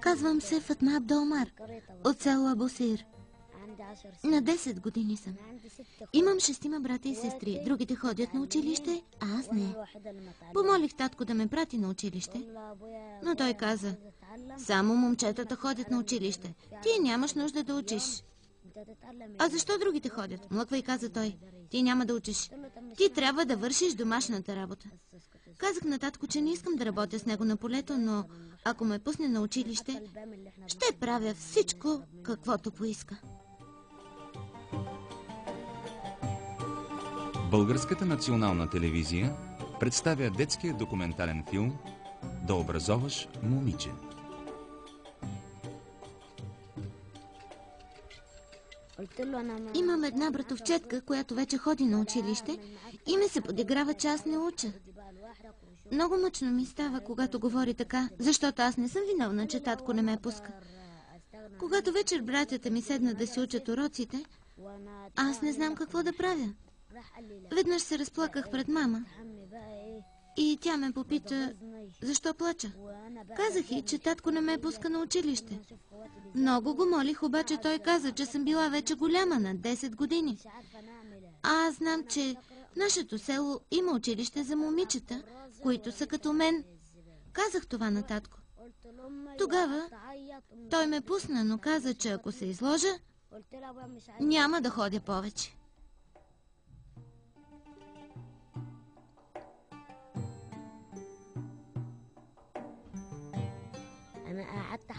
Казвам се Фатма Абдолмар от село Абусир. На 10 години съм. Имам шестима брата и сестри. Другите ходят на училище, а аз не. Помолих татко да ме прати на училище, но той каза, само момчетата ходят на училище. Ти нямаш нужда да учиш. А защо другите ходят? Млъква и каза той. Ти няма да учиш. Ти трябва да вършиш домашната работа. Казах на татко, че не искам да работя с него на полето, но ако ме пусне на училище, ще правя всичко, каквото поиска. Българската национална телевизия представя детския документален филм «Да образоваш момиче». Имам една братовчетка, която вече ходи на училище и ми се подиграва, че аз не уча. Много мъчно ми става, когато говори така, защото аз не съм виновна, че татко не ме пуска. Когато вечер братята ми седнат да си учат уроците, аз не знам какво да правя. Веднъж се разплаках пред мама. И тя ме попита, защо плача. Казах и, че татко не ме пуска на училище. Много го молих, обаче той каза, че съм била вече голяма, на 10 години. А аз знам, че в нашето село има училище за момичета, които са като мен. Казах това на татко. Тогава той ме пусна, но каза, че ако се изложа, няма да ходя повече.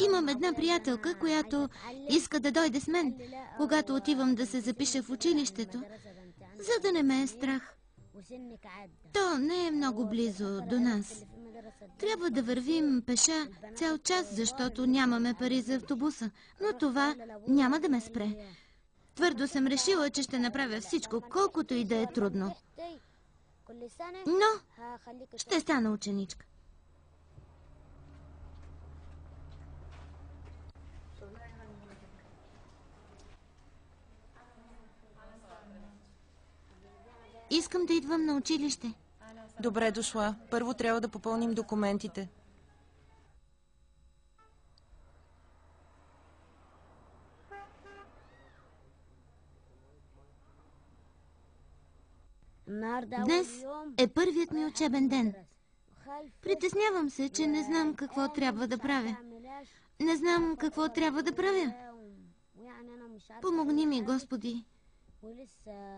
Имам една приятелка, която иска да дойде с мен, когато отивам да се запиша в училището, за да не ме е страх. То не е много близо до нас. Трябва да вървим пеша цял час, защото нямаме пари за автобуса, но това няма да ме спре. Твърдо съм решила, че ще направя всичко, колкото и да е трудно. Но ще стана ученичка. Искам да идвам на училище. Добре дошла. Първо трябва да попълним документите. Днес е първият ми учебен ден. Притеснявам се, че не знам какво трябва да правя. Не знам какво трябва да правя. Помогни ми, Господи.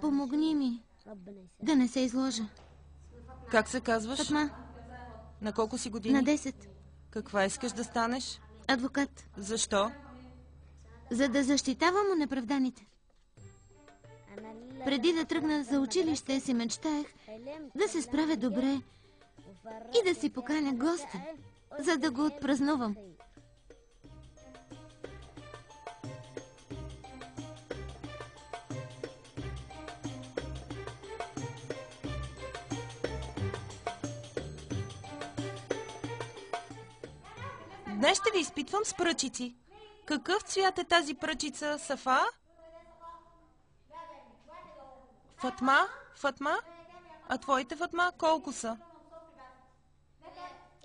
Помогни ми. Да не се изложа. Как се казваш? Фатма. На колко си години? На 10. Каква искаш да станеш? Адвокат. Защо? За да защитавам онеправданите. Преди да тръгна за училище си мечтаях да се справя добре и да си поканя гости, за да го отпразнувам. Днес ще ви изпитвам с пръчици. Какъв цвят е тази пръчица, Сафа? Фатма? Фатма? А твоите Фатма колко са?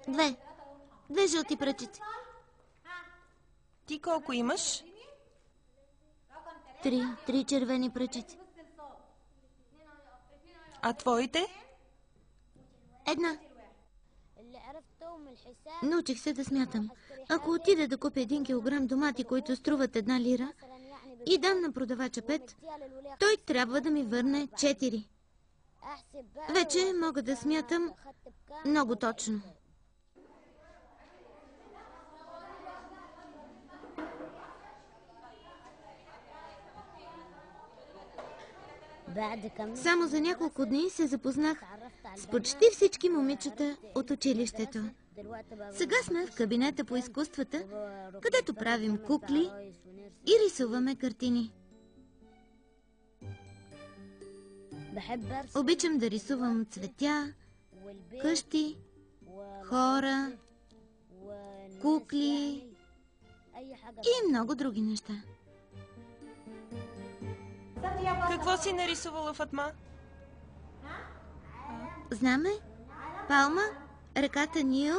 Две. Две жълти пръчици. Ти колко имаш? Три. Три червени пръчици. А твоите? Една. Научих се да смятам. Ако отида да купя един килограм домати, които струват една лира, и дам на продавача 5, той трябва да ми върне четири. Вече мога да смятам много точно. Само за няколко дни се запознах с почти всички момичета от училището. Сега сме в кабинета по изкуствата, където правим кукли и рисуваме картини. Обичам да рисувам цветя, къщи, хора, кукли и много други неща. Какво си нарисувала, Фатма? Знаме, Палма, ръката Нил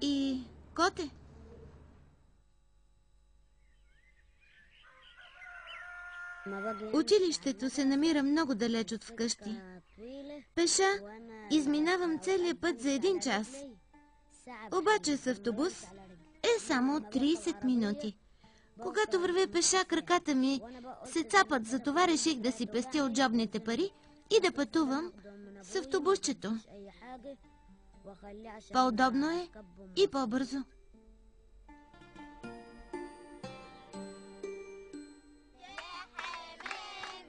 и Коте. Училището се намира много далеч от вкъщи. Пеша изминавам целият път за един час. Обаче с автобус е само 30 минути. Когато вървя пеша, краката ми се цапат, затова реших да си пестя от джобните пари – и да пътувам с автобусчето. По-удобно е и по-бързо.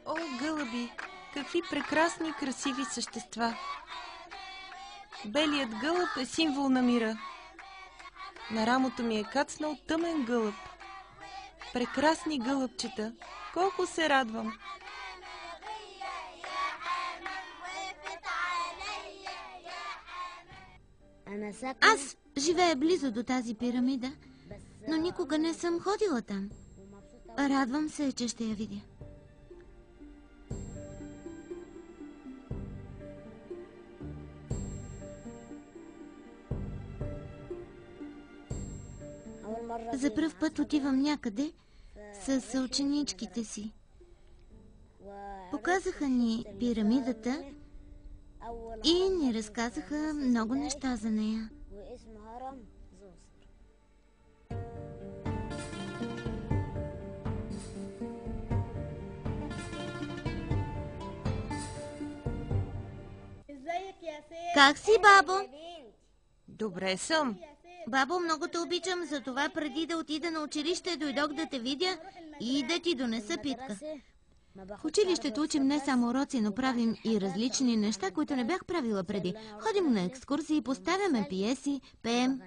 О, гълъби! Какви прекрасни красиви същества! Белият гълъб е символ на мира. На рамото ми е кацнал тъмен гълъб. Прекрасни гълъбчета! Колко се радвам! Аз живея близо до тази пирамида, но никога не съм ходила там. Радвам се, че ще я видя. За пръв път отивам някъде с ученичките си. Показаха ни пирамидата и ни разказаха много неща за нея. Как си, бабо? Добре съм. Бабо, много те обичам, затова преди да отида на училище, дойдох да те видя и да ти донеса питка. В училището учим не само уроци, но правим и различни неща, които не бях правила преди. Ходим на екскурсии, поставяме пиеси, пеем.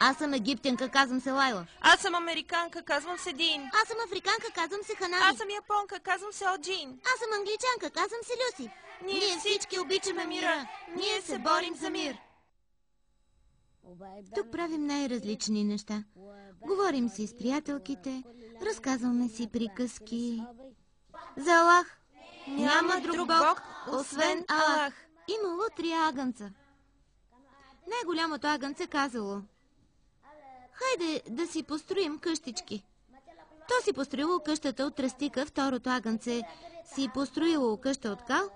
Аз съм египтянка, казвам се Лайла. Аз съм американка, казвам се Дин. Аз съм африканка, казвам се Ханаби. Аз съм японка, казвам се Оджин. Аз съм англичанка, казвам се Люси. Ние всички обичаме мира. Ние се борим за мир. Тук правим най-различни неща. Говорим си с приятелките, разказваме си приказки. За Аллах няма друг бог, освен Аллах. Имало три агънца. Най-голямото агънце казало. Хайде да си построим къщички. То си построило къщата от тръстика, второто агънце си построило къща от кал,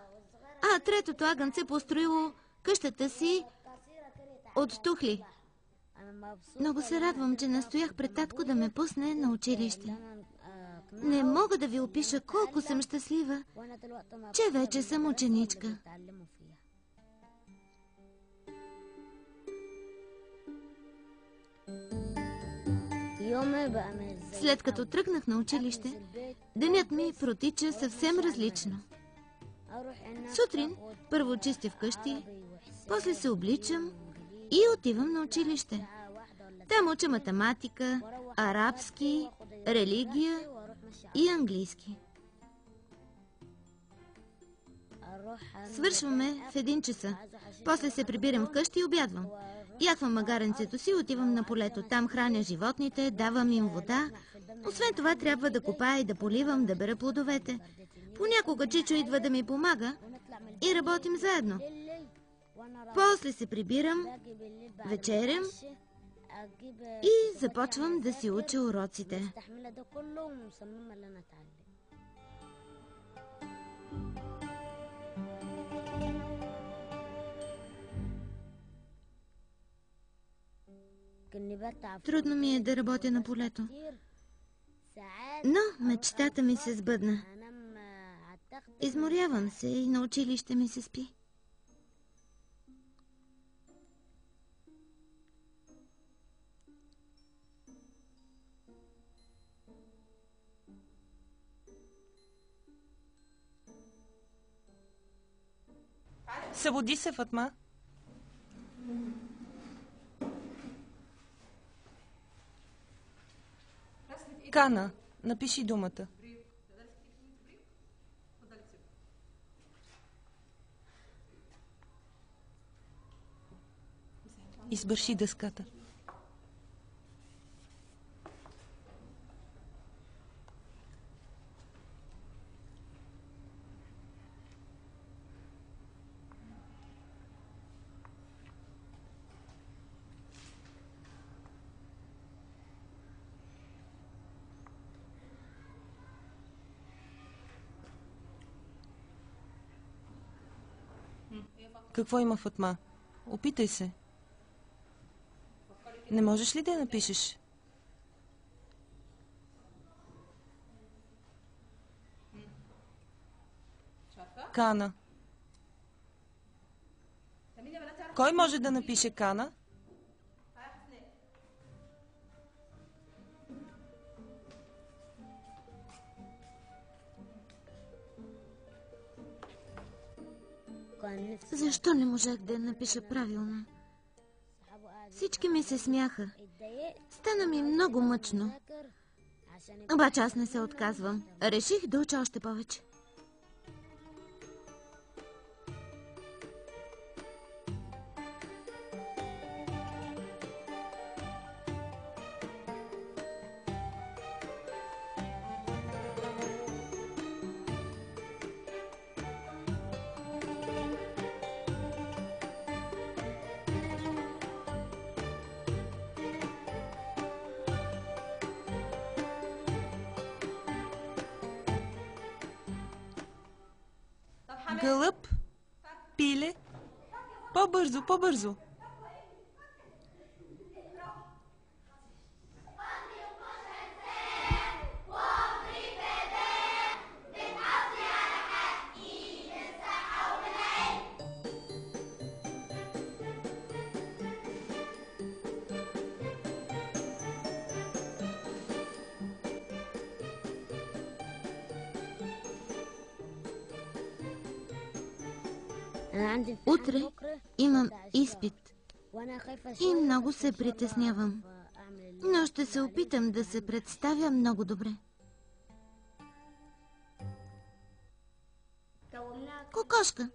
а третото агънце построило къщата си от тухли. Много се радвам, че настоях пред татко да ме пусне на училище. Не мога да ви опиша колко съм щастлива, че вече съм ученичка. След като тръгнах на училище, денят ми протича съвсем различно. Сутрин първо чистя вкъщи, после се обличам и отивам на училище. Там уча математика, арабски, религия и английски. Свършваме в един часа. После се прибирам вкъщи и обядвам. Яхвам магаренцето си, отивам на полето. Там храня животните, давам им вода. Освен това трябва да копая и да поливам, да бера плодовете. Понякога Чичо идва да ми помага и работим заедно. После се прибирам, вечерям и започвам да си уча уроците. Трудно ми е да работя на полето. Но мечтата ми се сбъдна. Изморявам се и на училище ми се спи. Събуди се, Фатма. Кана, напиши думата. Избърши дъската. Какво има Фатма? Опитай се. Не можеш ли да я напишеш? Кана. Кой може да напише Кана? Защо не можах да я напиша правилно? Всички ми се смяха. Стана ми много мъчно. Обаче аз не се отказвам. Реших да уча още повече. Гълъб? Пиле? По-бързо, по-бързо. Утре имам изпит и много се притеснявам. Но ще се опитам да се представя много добре. Кокошка.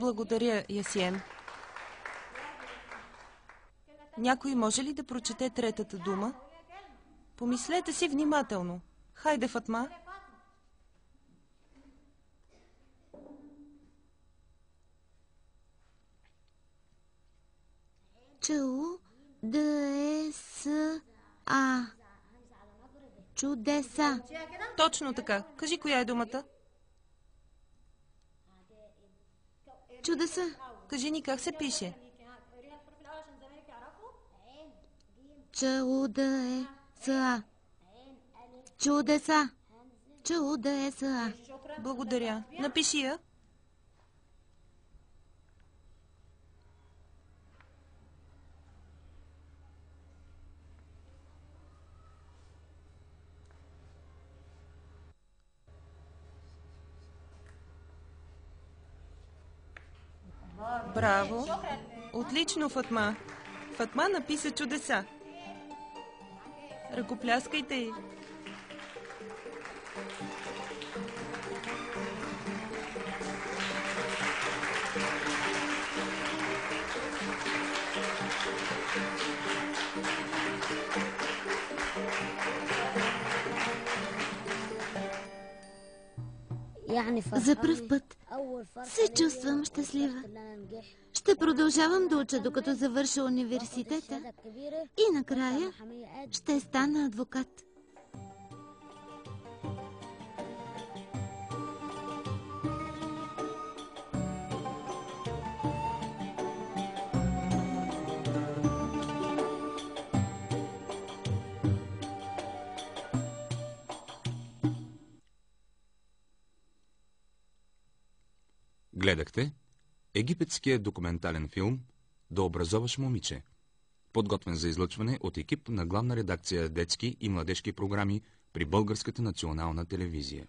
Благодаря, Ясиен. Някой може ли да прочете третата дума? Помислете си внимателно. Хайде, Фатма. Чу, да е, с, а. Чудеса. Точно така. Кажи коя е думата. Чудеса. Кажи ни как се пише. Чуда е, с, а. Чудеса. Чуда е, с, а. Благодаря. Напиши я. Браво! Отлично, Фатма! Фатма написа чудеса. Ръкопляскайте й. За пръв път се чувствам щастлива. Ще продължавам да уча, докато завърша университета и накрая ще стана адвокат. Гледахте египетския документален филм «Да образоваш момиче», подготвен за излъчване от екип на главна редакция детски и младежки програми при Българската национална телевизия.